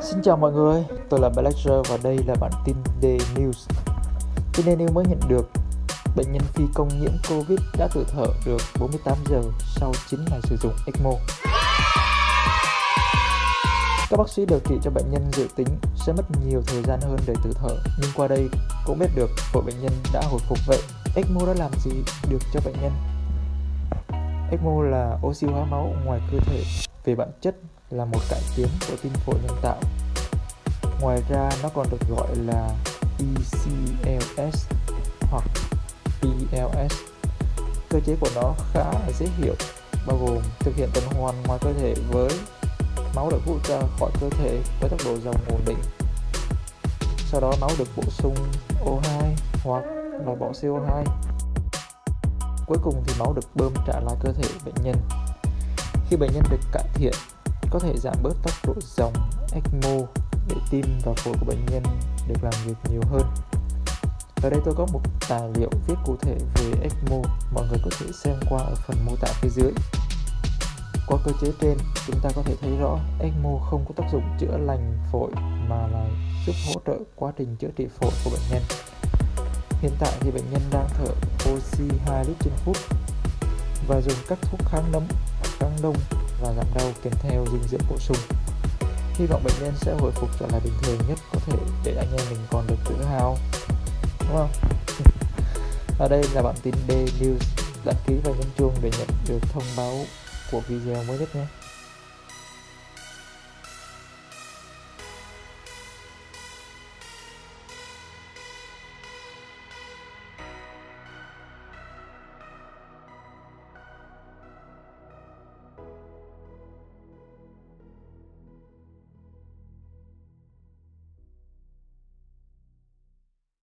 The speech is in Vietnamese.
Xin chào mọi người, tôi là Blackger và đây là bản tin The News. Tin The News mới nhận được bệnh nhân phi công nhiễm Covid đã tự thở được 48 giờ sau 9 ngày sử dụng ECMO. Các bác sĩ điều trị cho bệnh nhân dự tính sẽ mất nhiều thời gian hơn để tự thở, nhưng qua đây cũng biết được phổi bệnh nhân đã hồi phục vậy. ECMO đã làm gì được cho bệnh nhân? ECMO là oxy hóa máu ngoài cơ thể, về bản chất là một cải tiến của tim phổi nhân tạo. Ngoài ra nó còn được gọi là ECLS hoặc PLS. Cơ chế của nó khá là dễ hiểu, bao gồm thực hiện tuần hoàn ngoài cơ thể với máu được hút ra khỏi cơ thể với tốc độ dòng ổn định. Sau đó máu được bổ sung O2 hoặc loại bỏ CO2. Cuối cùng thì máu được bơm trả lại cơ thể bệnh nhân. Khi bệnh nhân được cải thiện, có thể giảm bớt tốc độ dòng ECMO để tim và phổi của bệnh nhân được làm việc nhiều hơn. Ở đây tôi có một tài liệu viết cụ thể về ECMO, mọi người có thể xem qua ở phần mô tả phía dưới. Qua cơ chế trên, chúng ta có thể thấy rõ ECMO không có tác dụng chữa lành phổi mà là giúp hỗ trợ quá trình chữa trị phổi của bệnh nhân. Hiện tại thì bệnh nhân đang thở oxy 2 lít trên phút và dùng các thuốc kháng nấm, kháng đông và giảm đau kèm theo dinh dưỡng bổ sung. Hy vọng bệnh nhân sẽ hồi phục trở lại bình thường nhất có thể để anh em mình còn được tự hào. Đúng không? Ở đây là bản tin B News. Đăng ký và nhấn chuông để nhận được thông báo của video mới nhất nhé.